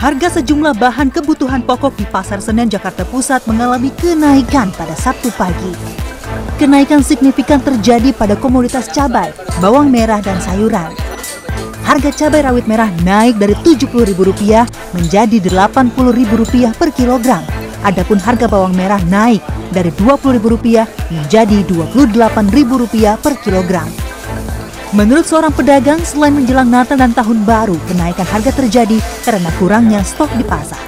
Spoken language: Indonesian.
Harga sejumlah bahan kebutuhan pokok di Pasar Senen, Jakarta Pusat mengalami kenaikan pada Sabtu pagi. Kenaikan signifikan terjadi pada komoditas cabai, bawang merah, dan sayuran. Harga cabai rawit merah naik dari Rp70.000 menjadi Rp80.000 per kilogram. Adapun harga bawang merah naik dari Rp20.000 menjadi Rp28.000 per kilogram. Menurut seorang pedagang, selain menjelang Natal dan Tahun Baru, kenaikan harga terjadi karena kurangnya stok di pasar.